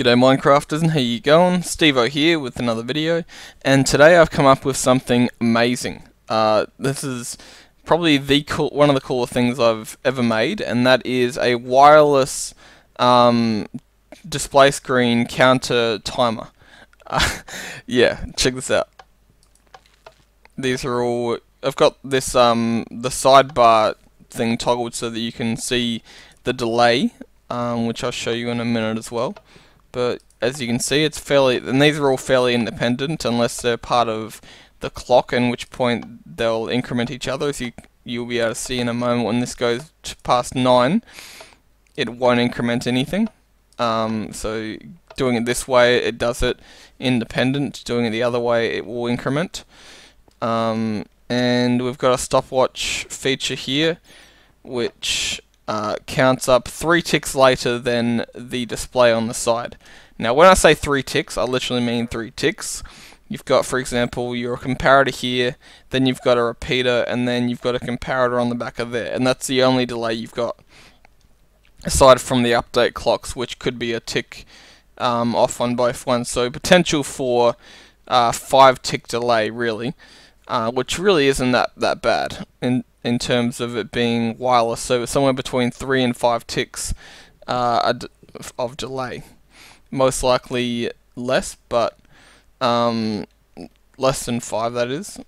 G'day Minecrafters and how you going? Stevo here with another video and today I've come up with something amazing. Uh, this is probably the cool, one of the cooler things I've ever made and that is a wireless um, display screen counter timer. Uh, yeah, check this out. These are all, I've got this, um, the sidebar thing toggled so that you can see the delay um, which I'll show you in a minute as well but as you can see it's fairly and these are all fairly independent unless they're part of the clock in which point they'll increment each other. As you you'll be able to see in a moment when this goes past 9 it won't increment anything. Um, so doing it this way it does it independent. Doing it the other way it will increment. Um, and we've got a stopwatch feature here which uh, counts up three ticks later than the display on the side. Now when I say three ticks, I literally mean three ticks. You've got, for example, your comparator here, then you've got a repeater, and then you've got a comparator on the back of there, and that's the only delay you've got. Aside from the update clocks, which could be a tick um, off on both ones, so potential for uh, five tick delay, really uh, which really isn't that that bad in terms of it being wireless. So somewhere between three and five ticks uh, of delay, most likely less, but um, less than five that is.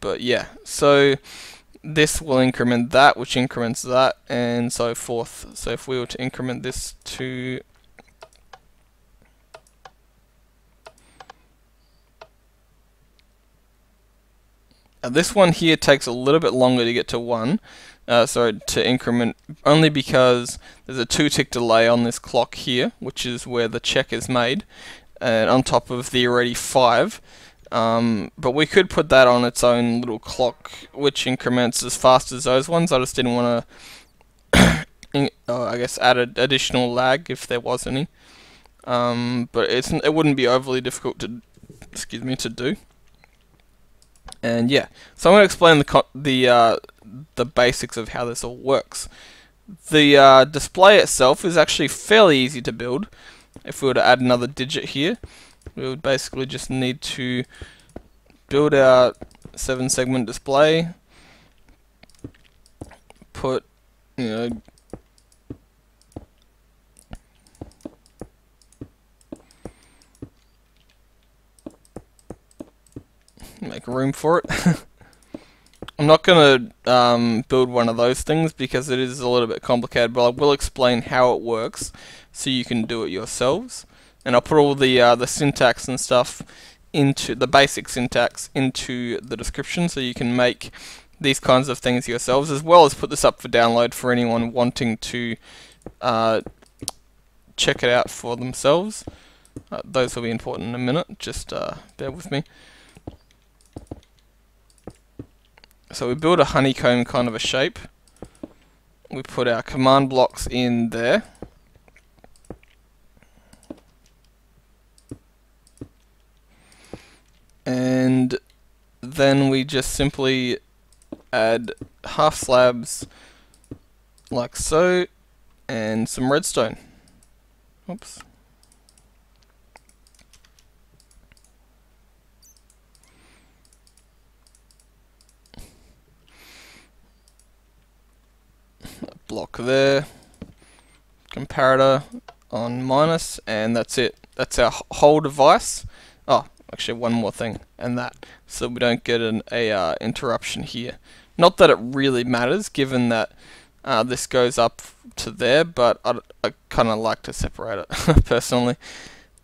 But yeah, so this will increment that, which increments that, and so forth. So if we were to increment this to Now this one here takes a little bit longer to get to 1, uh, sorry, to increment, only because there's a 2 tick delay on this clock here, which is where the check is made, and on top of the already 5. Um, but we could put that on its own little clock, which increments as fast as those ones. I just didn't want to, uh, I guess, add an additional lag if there was any. Um, but it's it wouldn't be overly difficult to, excuse me, to do. And yeah, so I'm going to explain the the uh, the basics of how this all works. The uh, display itself is actually fairly easy to build. If we were to add another digit here, we would basically just need to build our seven segment display, put you know make room for it. I'm not going to um, build one of those things because it is a little bit complicated, but I will explain how it works so you can do it yourselves. And I'll put all the uh, the syntax and stuff into the basic syntax into the description so you can make these kinds of things yourselves, as well as put this up for download for anyone wanting to uh, check it out for themselves. Uh, those will be important in a minute, just uh, bear with me. So we build a honeycomb kind of a shape. We put our command blocks in there. And then we just simply add half slabs like so and some redstone. Oops. There, comparator on minus, and that's it. That's our whole device. Oh, actually one more thing, and that, so we don't get an a uh, interruption here. Not that it really matters, given that uh, this goes up to there, but I, I kind of like to separate it, personally.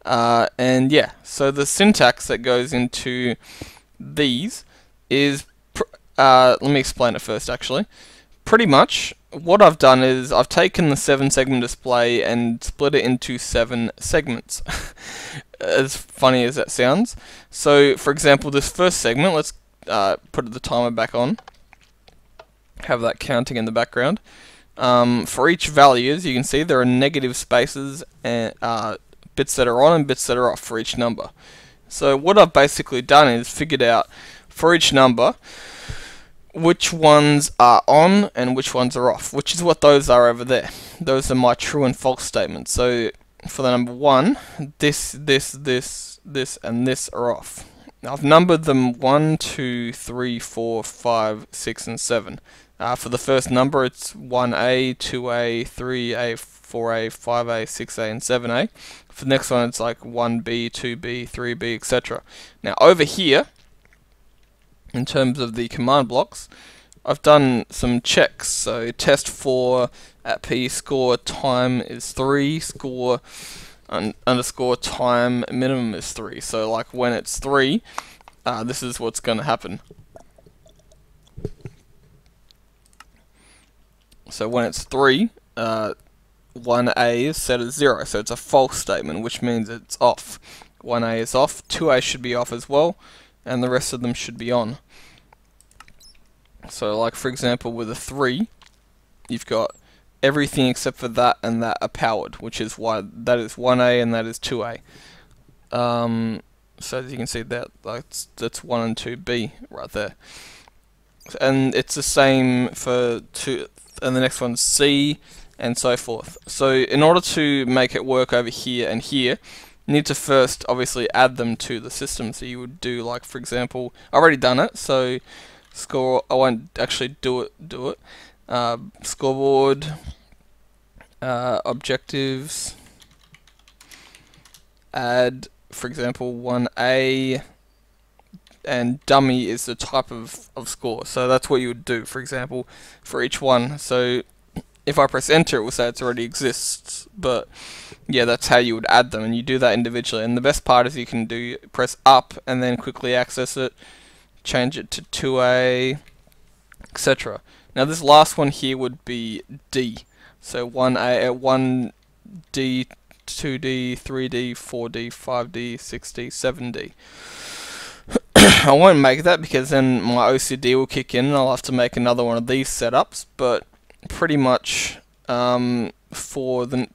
Uh, and yeah, so the syntax that goes into these is, uh, let me explain it first actually. Pretty much, what I've done is I've taken the seven segment display and split it into seven segments. as funny as that sounds. So, for example, this first segment, let's uh, put the timer back on. Have that counting in the background. Um, for each value, as you can see, there are negative spaces and uh, bits that are on and bits that are off for each number. So what I've basically done is figured out for each number which ones are on and which ones are off, which is what those are over there. Those are my true and false statements. So for the number 1, this, this, this, this, and this are off. Now I've numbered them 1, 2, 3, 4, 5, 6, and 7. Uh, for the first number, it's 1A, 2A, 3A, 4A, 5A, 6A, and 7A. For the next one, it's like 1B, 2B, 3B, etc. Now, over here, in terms of the command blocks, I've done some checks. So, testfor at P score time is 3, score un underscore time minimum is 3. So, like when it's 3, uh, this is what's going to happen. So when it's 3, uh, 1A is set as 0, so it's a false statement, which means it's off. 1A is off, 2A should be off as well, and the rest of them should be on. So like for example with a 3, you've got everything except for that and that are powered, which is why that is 1A and that is 2A. Um, so as you can see that that's, that's 1 and 2B right there. And it's the same for two, and the next one's C, and so forth. So in order to make it work over here and here, need to first obviously add them to the system. So you would do like, for example, I've already done it, so score, I won't actually do it, do it. Uh, scoreboard, uh, objectives, add, for example, 1A, and dummy is the type of, of score. So that's what you would do, for example, for each one. So if I press enter, it will say it already exists. But yeah, that's how you would add them, and you do that individually. And the best part is you can do press up and then quickly access it, change it to 2A, etc. Now this last one here would be D. So 1A, 1D, 2D, 3D, 4D, 5D, 6D, 7D. I won't make that because then my OCD will kick in and I'll have to make another one of these setups, but pretty much um, for the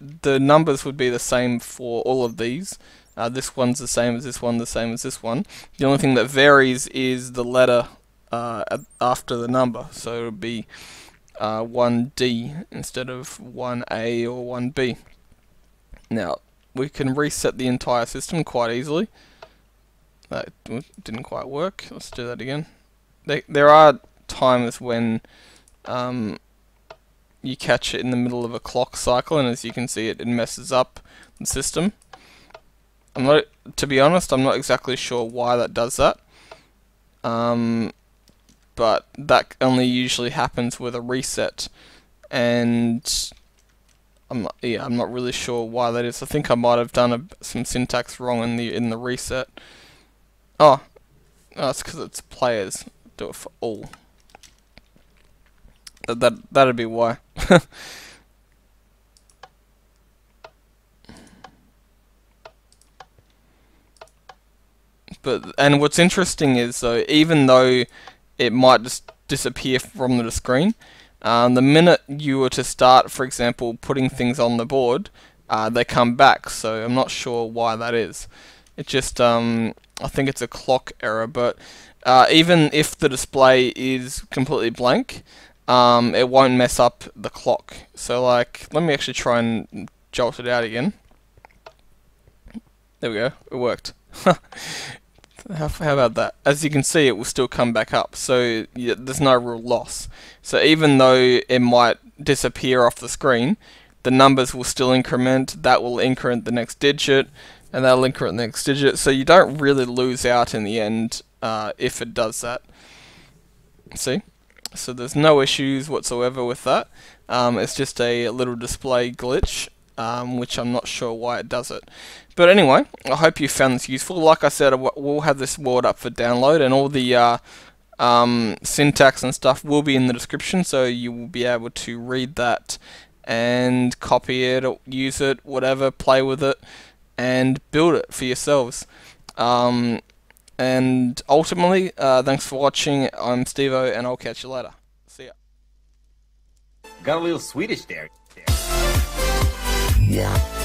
the numbers would be the same for all of these. Uh, this one's the same as this one, the same as this one. The only thing that varies is the letter uh, after the number, so it would be uh, 1D instead of 1A or 1B. Now, we can reset the entire system quite easily. That didn't quite work. Let's do that again. They, there are times when um, you catch it in the middle of a clock cycle, and as you can see, it, it messes up the system. I'm not, to be honest, I'm not exactly sure why that does that. Um, but that only usually happens with a reset, and I'm not, yeah, I'm not really sure why that is. I think I might have done a, some syntax wrong in the in the reset. Oh, it's because it's players. Do it for all. That, that that'd be why. but and what's interesting is though, even though it might just disappear from the screen, um, the minute you were to start, for example, putting things on the board, uh, they come back. So I'm not sure why that is. It just um, I think it's a clock error, but uh, even if the display is completely blank, um, it won't mess up the clock. So like, let me actually try and jolt it out again. There we go, it worked. how, how, about that? As you can see, it will still come back up, so yeah, there's no real loss. So even though it might disappear off the screen, the numbers will still increment, that will increment the next digit, and that'll increment the next digit. So you don't really lose out in the end uh, if it does that. See? So there's no issues whatsoever with that. Um, it's just a little display glitch, um, which I'm not sure why it does it. But anyway, I hope you found this useful. Like I said, we'll have this word up for download, and all the uh, um, syntax and stuff will be in the description, so you will be able to read that and copy it, or use it, whatever, play with it and build it for yourselves. And ultimately, uh, thanks for watching. I'm Stevo, and I'll catch you later. See ya. Got a little Swedish there. Yeah.